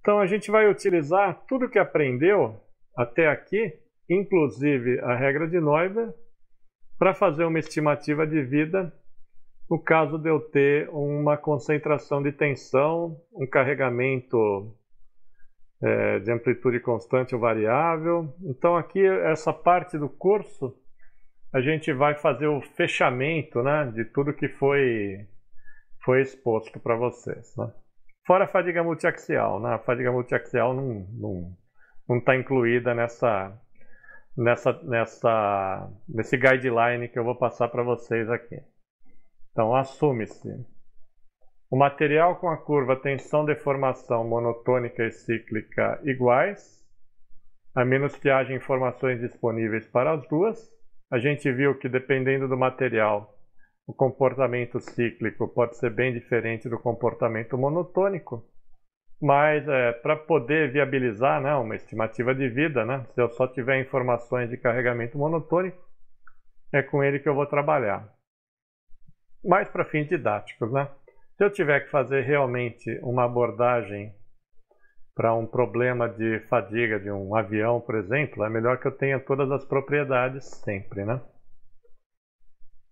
Então a gente vai utilizar tudo que aprendeu até aqui, inclusive a regra de Neuber, para fazer uma estimativa de vida no caso de eu ter uma concentração de tensão, um carregamento é, de amplitude constante ou variável. Então aqui essa parte do curso a gente vai fazer o fechamento né, de tudo que foi, foi exposto para vocês. Né? Fora a fadiga multiaxial, né? a fadiga multiaxial não está não, não tá incluída nessa, nessa, nessa, nesse guideline que eu vou passar para vocês aqui. Então, assume-se o material com a curva tensão-deformação monotônica e cíclica iguais, a menos que haja informações disponíveis para as duas. A gente viu que, dependendo do material, o comportamento cíclico pode ser bem diferente do comportamento monotônico. Mas é, para poder viabilizar né, uma estimativa de vida, né, se eu só tiver informações de carregamento monotônico, é com ele que eu vou trabalhar. Mais para fins didáticos, né? Se eu tiver que fazer realmente uma abordagem para um problema de fadiga de um avião, por exemplo, é melhor que eu tenha todas as propriedades sempre, né?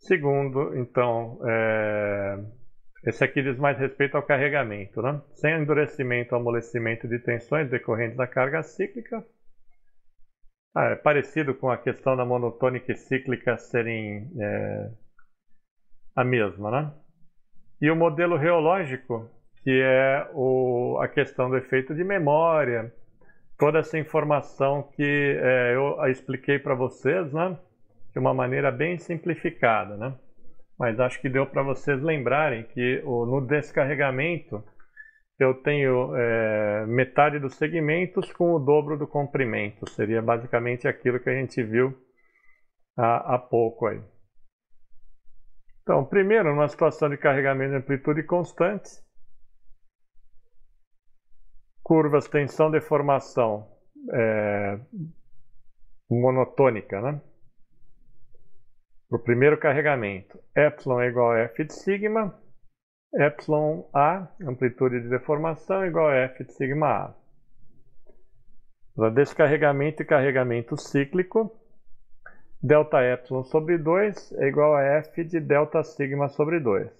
Segundo, então, é... esse aqui diz mais respeito ao carregamento, né? Sem endurecimento ou amolecimento de tensões decorrentes da carga cíclica. Ah, é parecido com a questão da monotônica e cíclica serem é... a mesma, né? E o modelo reológico, que é o, a questão do efeito de memória, toda essa informação que é, eu expliquei para vocês, né? De uma maneira bem simplificada, né? Mas acho que deu para vocês lembrarem que no descarregamento eu tenho é, metade dos segmentos com o dobro do comprimento. Seria basicamente aquilo que a gente viu há, há pouco aí. Então, primeiro, numa situação de carregamento de amplitude constante, curvas tensão deformação é, monotônica, né? Para o primeiro carregamento, epsilon é igual a f de sigma, epsilon a, amplitude de deformação, é igual a f de sigma a. Para descarregamento e carregamento cíclico, delta epsilon sobre 2 é igual a f de delta sigma sobre 2.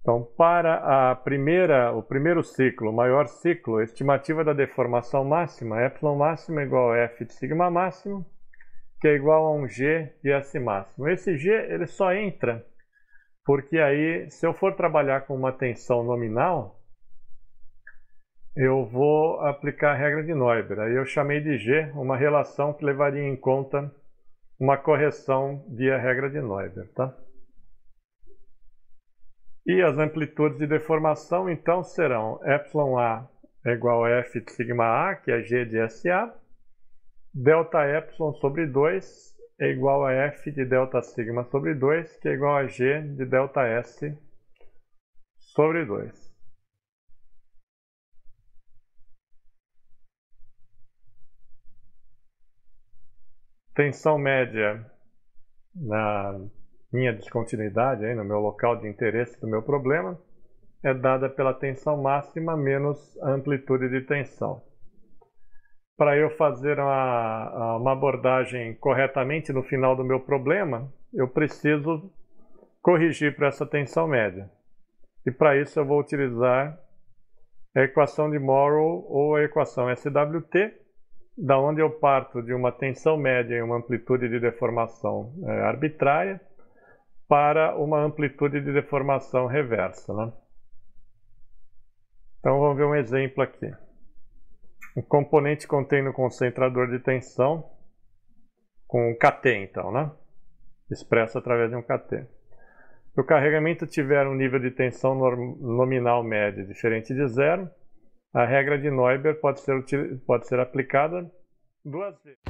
Então, para a primeira, o primeiro ciclo, o maior ciclo, estimativa da deformação máxima, epsilon máximo é igual a f de sigma máximo, que é igual a um g de s máximo. Esse g ele só entra porque aí, se eu for trabalhar com uma tensão nominal, eu vou aplicar a regra de Neuber. Aí eu chamei de G uma relação que levaria em conta uma correção via regra de Neuber. Tá? E as amplitudes de deformação, então, serão εA é igual a f de sigma a, que é g de SA, delta epsilon sobre 2 é igual a f de delta sigma sobre 2, que é igual a g de delta s sobre 2. tensão média na minha descontinuidade, aí, no meu local de interesse do meu problema, é dada pela tensão máxima menos a amplitude de tensão. Para eu fazer uma, uma abordagem corretamente no final do meu problema, eu preciso corrigir para essa tensão média. E para isso eu vou utilizar a equação de Morrow ou a equação SWT, da onde eu parto de uma tensão média e uma amplitude de deformação é, arbitrária para uma amplitude de deformação reversa. Né? Então vamos ver um exemplo aqui. O componente contém no concentrador de tensão com um KT, então, né? expresso através de um KT. Se o carregamento tiver um nível de tensão nominal média diferente de zero, a regra de Neuber pode ser, pode ser aplicada duas vezes.